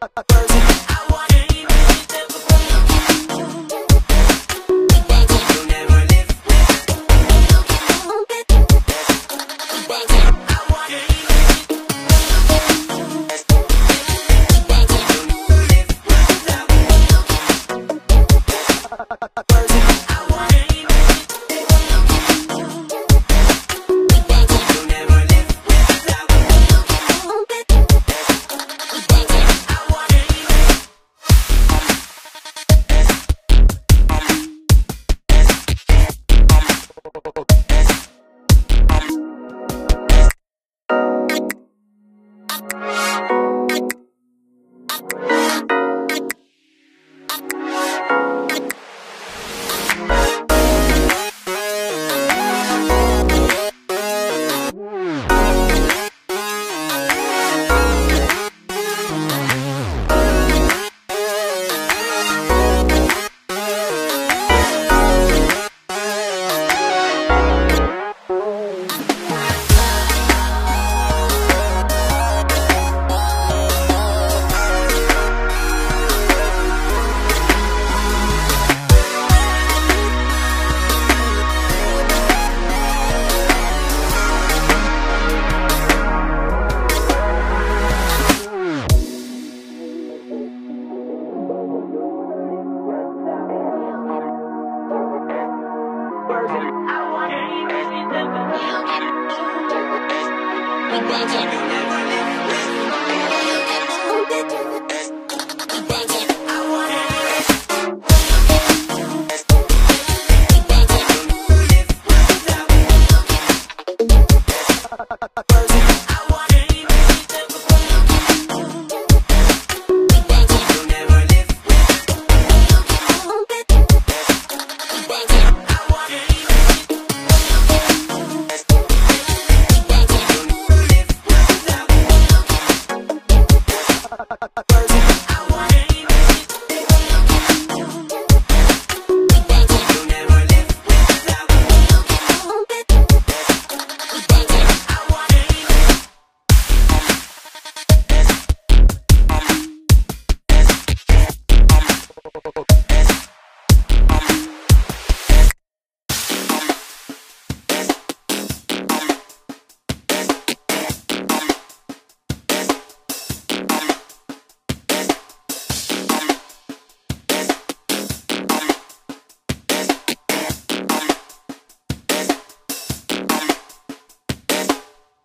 uh, uh, uh. First